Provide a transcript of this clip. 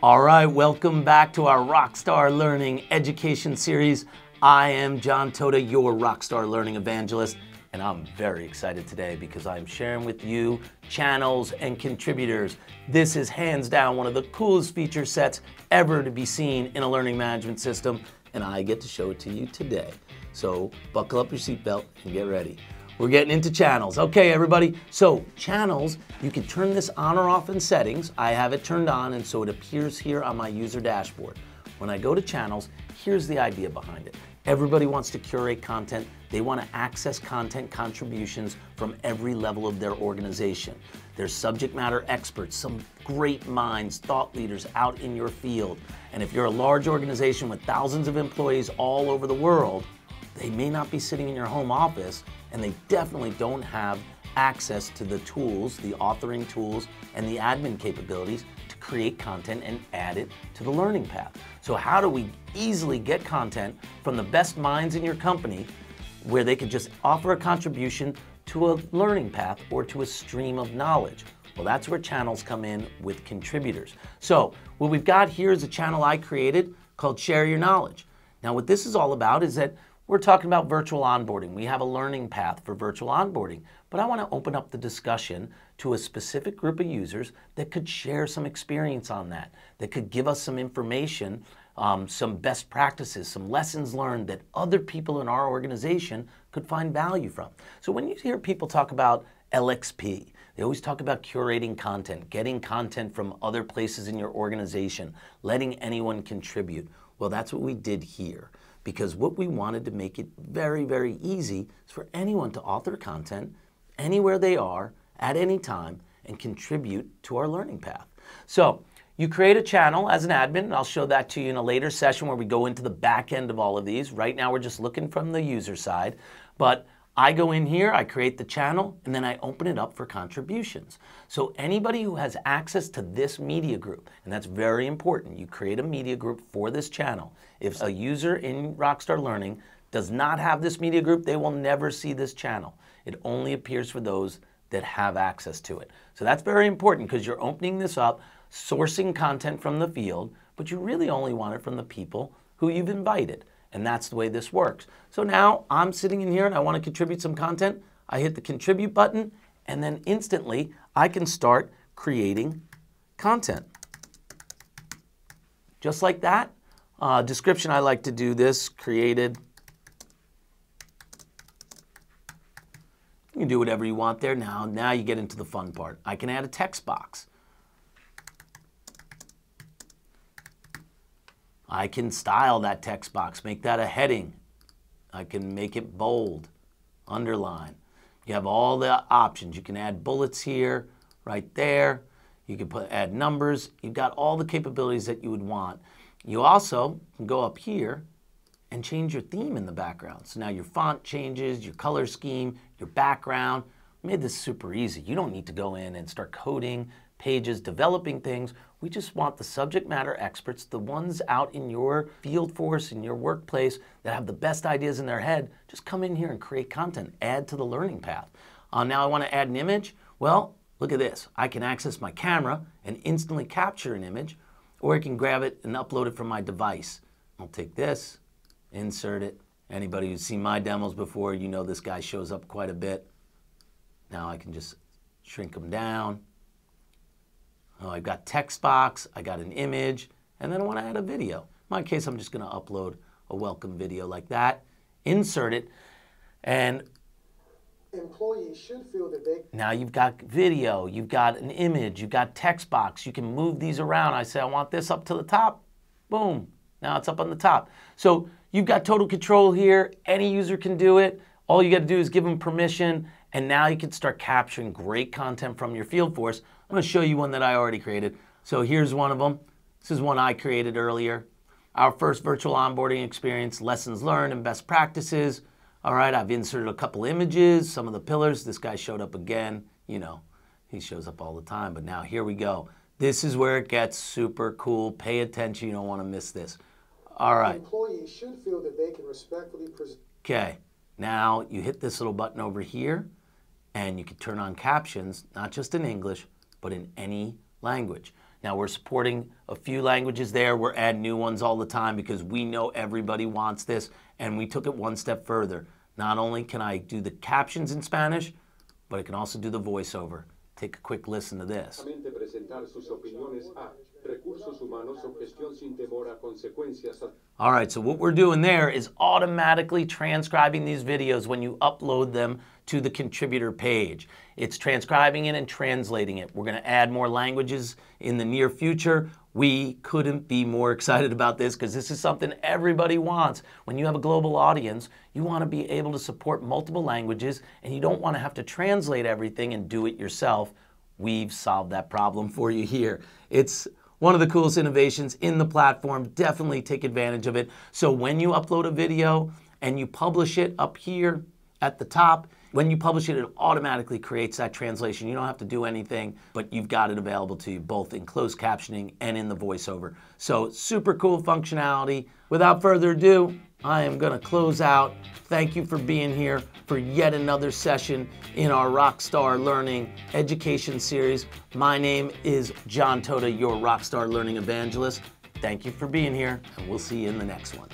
All right, welcome back to our Rockstar Learning Education Series. I am John Toda, your Rockstar Learning Evangelist, and I'm very excited today because I'm sharing with you channels and contributors. This is hands down one of the coolest feature sets ever to be seen in a learning management system, and I get to show it to you today. So buckle up your seatbelt and get ready. We're getting into channels. Okay, everybody. So channels, you can turn this on or off in settings. I have it turned on and so it appears here on my user dashboard. When I go to channels, here's the idea behind it. Everybody wants to curate content. They want to access content contributions from every level of their organization. There's subject matter experts, some great minds, thought leaders out in your field. And if you're a large organization with thousands of employees all over the world, they may not be sitting in your home office and they definitely don't have access to the tools, the authoring tools, and the admin capabilities to create content and add it to the learning path. So how do we easily get content from the best minds in your company where they could just offer a contribution to a learning path or to a stream of knowledge? Well, that's where channels come in with contributors. So what we've got here is a channel I created called Share Your Knowledge. Now what this is all about is that we're talking about virtual onboarding. We have a learning path for virtual onboarding, but I want to open up the discussion to a specific group of users that could share some experience on that, that could give us some information, um, some best practices, some lessons learned that other people in our organization could find value from. So when you hear people talk about LXP, they always talk about curating content, getting content from other places in your organization, letting anyone contribute. Well, that's what we did here because what we wanted to make it very, very easy is for anyone to author content anywhere they are at any time and contribute to our learning path. So you create a channel as an admin, and I'll show that to you in a later session where we go into the back end of all of these. Right now we're just looking from the user side, but I go in here, I create the channel, and then I open it up for contributions. So anybody who has access to this media group, and that's very important, you create a media group for this channel. If a user in Rockstar Learning does not have this media group, they will never see this channel. It only appears for those that have access to it. So that's very important because you're opening this up, sourcing content from the field, but you really only want it from the people who you've invited. And that's the way this works. So now I'm sitting in here and I want to contribute some content. I hit the contribute button and then instantly I can start creating content. Just like that. Uh, description, I like to do this, created. You can do whatever you want there now. Now you get into the fun part. I can add a text box. I can style that text box, make that a heading. I can make it bold, underline. You have all the options. You can add bullets here, right there. You can put add numbers. You've got all the capabilities that you would want. You also can go up here and change your theme in the background. So now your font changes, your color scheme, your background. made this super easy. You don't need to go in and start coding pages, developing things. We just want the subject matter experts, the ones out in your field force, in your workplace that have the best ideas in their head, just come in here and create content, add to the learning path. Uh, now I want to add an image. Well, look at this. I can access my camera and instantly capture an image, or I can grab it and upload it from my device. I'll take this, insert it. Anybody who's seen my demos before, you know this guy shows up quite a bit. Now I can just shrink him down, Oh, I've got text box, I got an image, and then I want to add a video. In my case, I'm just going to upload a welcome video like that, insert it, and employees should feel that they now you've got video, you've got an image, you've got text box. You can move these around. I say I want this up to the top. Boom. Now it's up on the top. So you've got total control here. Any user can do it. All you got to do is give them permission, and now you can start capturing great content from your field force I'm going to show you one that I already created. So here's one of them. This is one I created earlier. Our first virtual onboarding experience, lessons learned and best practices. All right, I've inserted a couple images, some of the pillars. This guy showed up again. You know, he shows up all the time. But now here we go. This is where it gets super cool. Pay attention. You don't want to miss this. All right. Employees should feel that they can respectfully present. Okay. Now you hit this little button over here and you can turn on captions, not just in English, but in any language. Now we're supporting a few languages there. We're adding new ones all the time because we know everybody wants this and we took it one step further. Not only can I do the captions in Spanish, but I can also do the voiceover. Take a quick listen to this. presentar sus opiniones a recursos humanos o gestión sin temor a consecuencias. All right, so what we're doing there is automatically transcribing these videos when you upload them to the contributor page. It's transcribing it and translating it. We're going to add more languages in the near future. We couldn't be more excited about this because this is something everybody wants. When you have a global audience, you want to be able to support multiple languages and you don't want to have to translate everything and do it yourself. We've solved that problem for you here. It's one of the coolest innovations in the platform. Definitely take advantage of it. So when you upload a video and you publish it up here at the top, when you publish it, it automatically creates that translation. You don't have to do anything, but you've got it available to you both in closed captioning and in the voiceover. So super cool functionality. Without further ado, I am going to close out. Thank you for being here for yet another session in our Rockstar Learning Education Series. My name is John Toda, your Rockstar Learning Evangelist. Thank you for being here, and we'll see you in the next one.